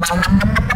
Música